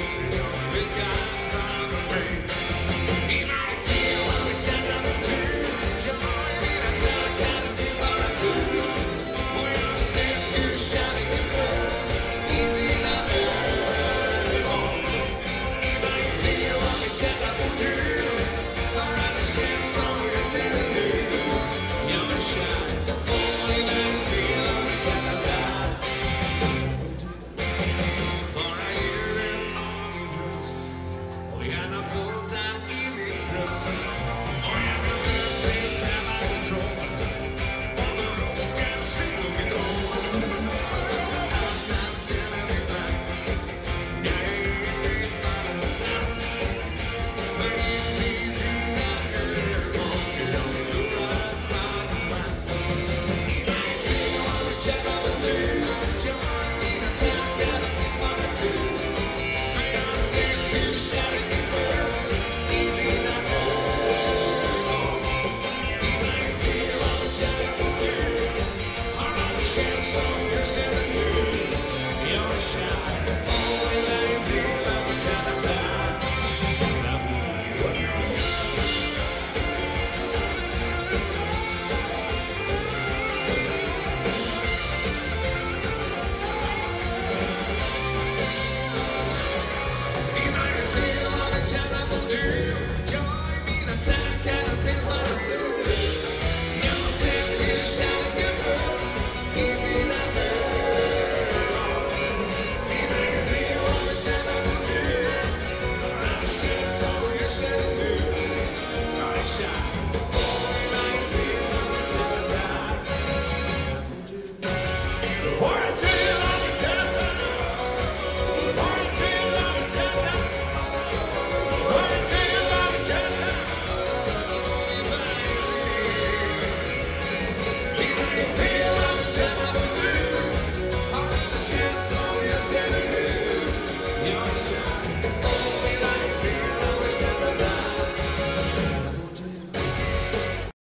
We got a problem. が残る Thank the Worth